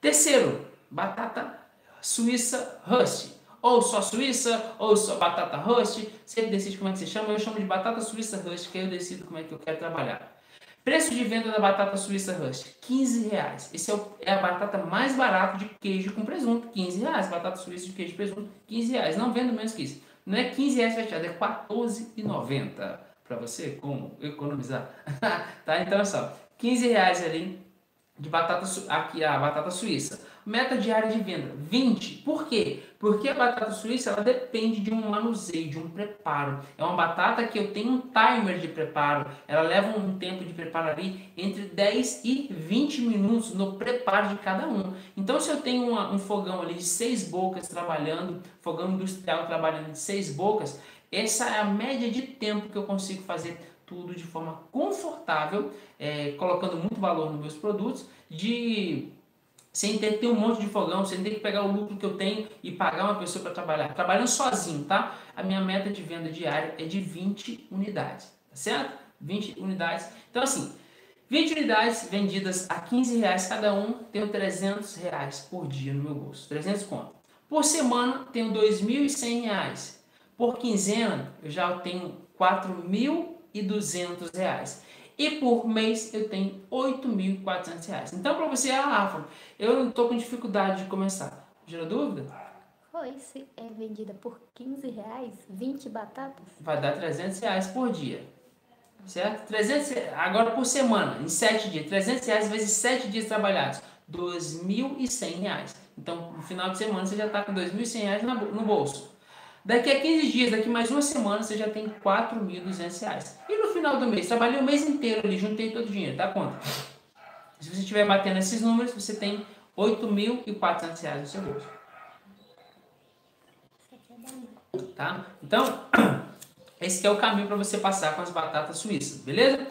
Terceiro, batata suíça Rust. Ou só suíça, ou só batata Rust. Você decide como é que você chama. Eu chamo de batata suíça Rust, que aí eu decido como é que eu quero trabalhar. Preço de venda da batata suíça Rust, 15 reais. Esse é, o, é, a batata mais barata de queijo com presunto, 15 reais. Batata suíça de queijo e presunto, 15 reais. Não vendo menos que isso. Não é 15 reais fechado, é 14,90 para você como economizar. tá? Então, é só, 15 reais ali de batata, aqui a batata suíça. Meta diária de venda, 20. Por quê? Porque a batata suíça ela depende de um manuseio, de um preparo. É uma batata que eu tenho um timer de preparo. Ela leva um tempo de preparo ali entre 10 e 20 minutos no preparo de cada um. Então, se eu tenho uma, um fogão ali de seis bocas trabalhando, fogão industrial trabalhando de seis bocas, essa é a média de tempo que eu consigo fazer tudo de forma confortável, é, colocando muito valor nos meus produtos, de sem ter que ter um monte de fogão, sem ter que pegar o lucro que eu tenho e pagar uma pessoa para trabalhar. Trabalhando sozinho, tá? A minha meta de venda diária é de 20 unidades, tá certo? 20 unidades. Então, assim, 20 unidades vendidas a 15 reais cada um, tenho 300 reais por dia no meu bolso. 300 conto. Por semana, tenho 2.100 reais. Por quinzena, eu já tenho 4.200 reais. E por mês eu tenho R$ 8.400. Então, para você, ah, Rafa, eu não estou com dificuldade de começar. Gera dúvida? Foi, se é vendida por 15 reais, 20 batatas? Vai dar 300 reais por dia. Certo? 300, agora por semana, em 7 dias. 300 reais vezes 7 dias trabalhados. R$ 2.100. Então, no final de semana, você já está com R$ 2.100 no bolso. Daqui a 15 dias, daqui mais uma semana, você já tem R$ 4.200. E no final do mês, trabalhei o mês inteiro ali, juntei todo o dinheiro, dá conta? Se você estiver batendo esses números, você tem R$ 8.400 no seu bolso. Tá? Então, esse é o caminho para você passar com as batatas suíças, beleza?